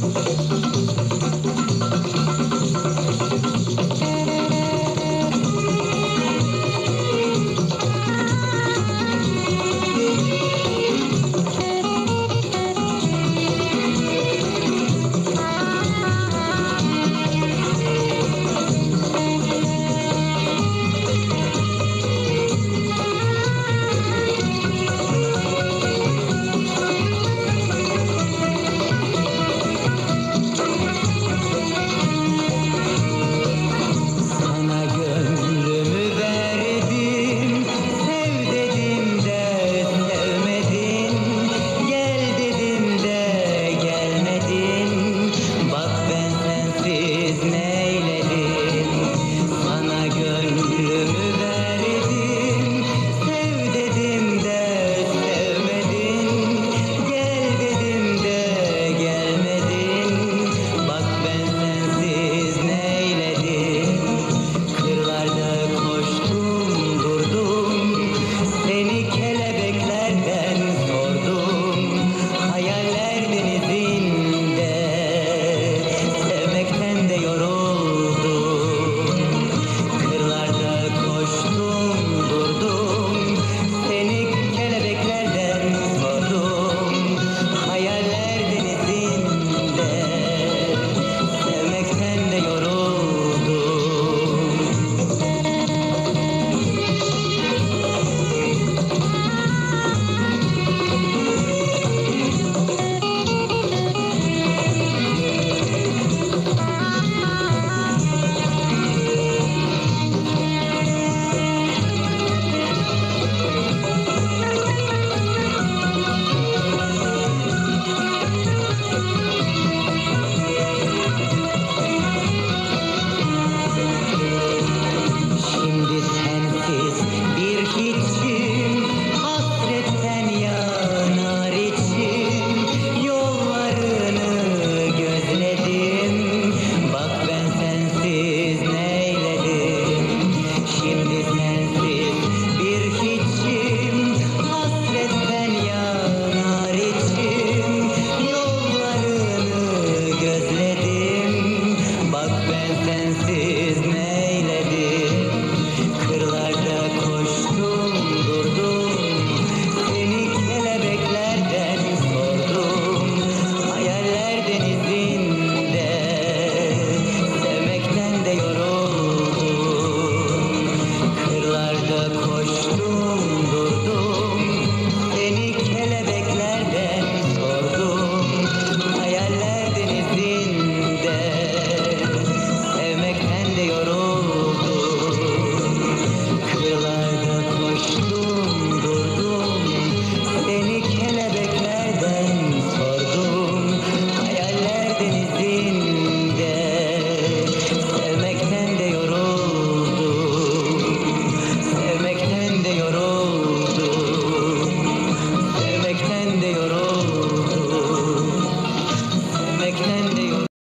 了。the.